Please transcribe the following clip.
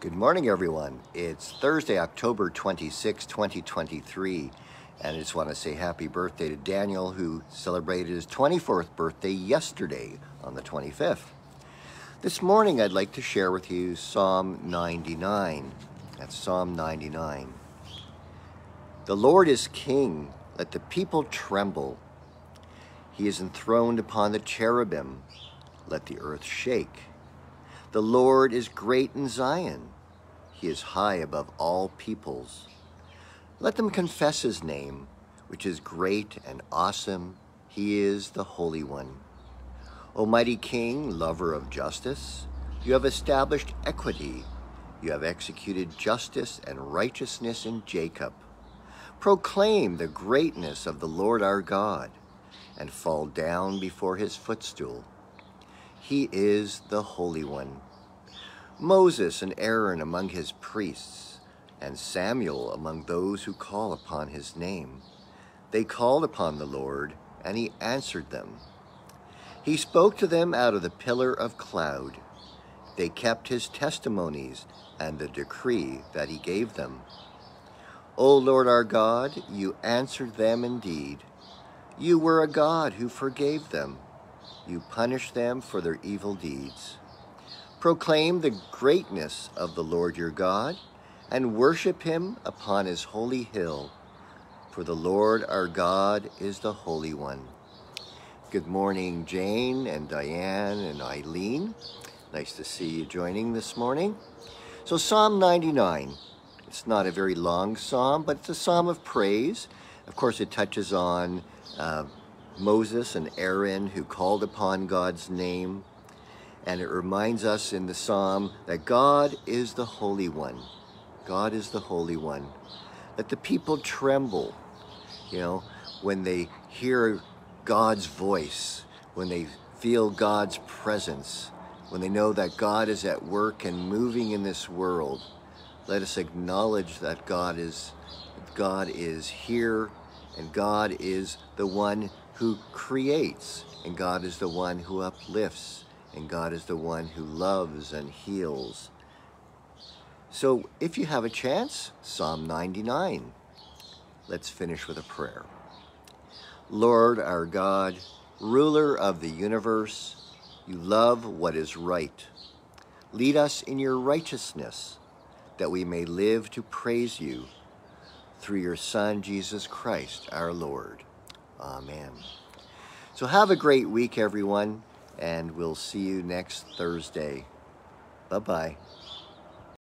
Good morning, everyone. It's Thursday, October 26, 2023, and I just want to say happy birthday to Daniel, who celebrated his 24th birthday yesterday on the 25th. This morning, I'd like to share with you Psalm 99. That's Psalm 99. The Lord is king, let the people tremble. He is enthroned upon the cherubim, let the earth shake. The Lord is great in Zion. He is high above all peoples. Let them confess his name, which is great and awesome. He is the Holy One. Almighty King, lover of justice, you have established equity. You have executed justice and righteousness in Jacob. Proclaim the greatness of the Lord our God and fall down before his footstool. He is the Holy One. Moses and Aaron among his priests, and Samuel among those who call upon his name. They called upon the Lord, and he answered them. He spoke to them out of the pillar of cloud. They kept his testimonies and the decree that he gave them. O Lord our God, you answered them indeed. You were a God who forgave them. You punish them for their evil deeds. Proclaim the greatness of the Lord your God, and worship him upon his holy hill. For the Lord our God is the Holy One. Good morning, Jane and Diane and Eileen. Nice to see you joining this morning. So Psalm 99. It's not a very long psalm, but it's a psalm of praise. Of course, it touches on uh, Moses and Aaron who called upon God's name. And it reminds us in the psalm that God is the Holy One. God is the Holy One. That the people tremble, you know, when they hear God's voice, when they feel God's presence, when they know that God is at work and moving in this world. Let us acknowledge that God is God is here and God is the one who creates and God is the one who uplifts and God is the one who loves and heals. So if you have a chance, Psalm 99. Let's finish with a prayer. Lord our God, ruler of the universe, you love what is right. Lead us in your righteousness that we may live to praise you through your Son, Jesus Christ, our Lord. Amen. So have a great week, everyone, and we'll see you next Thursday. Bye-bye.